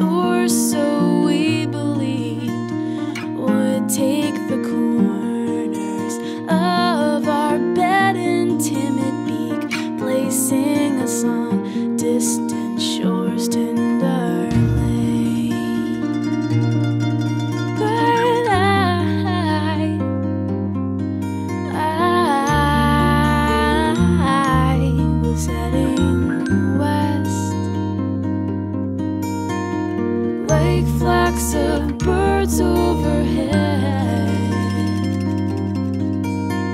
source, so we believed, would take overhead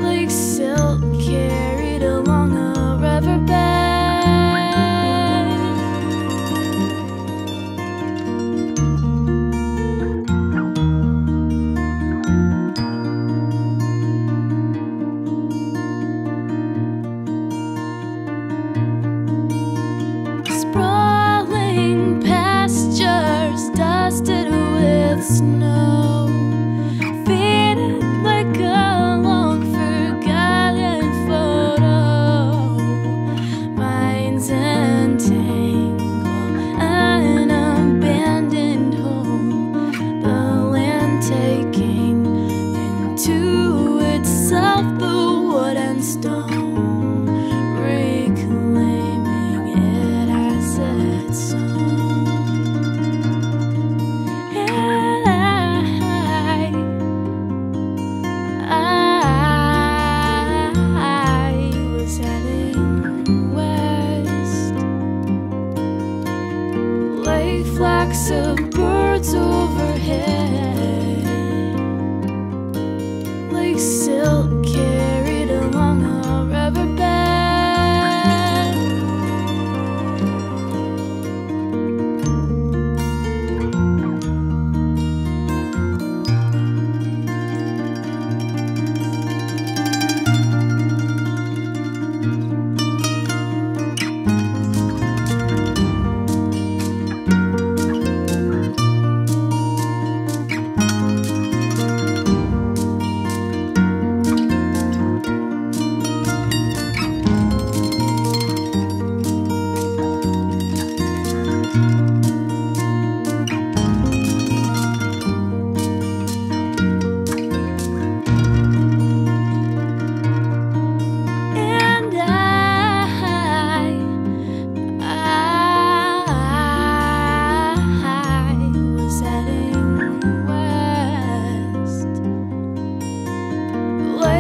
like silk carried along a riverbed. snow. like some birds.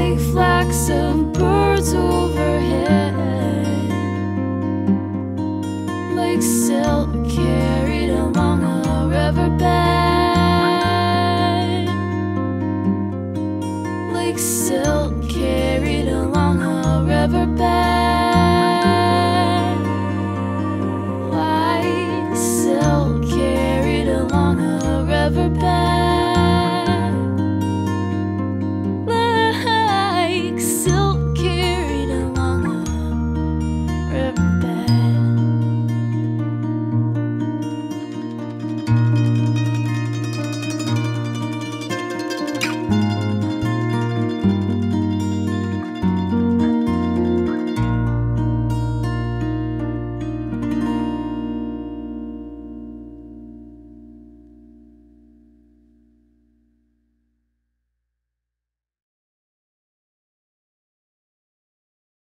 like flocks of birds overhead. Like silk carried along a riverbed Like silk carried along a riverbed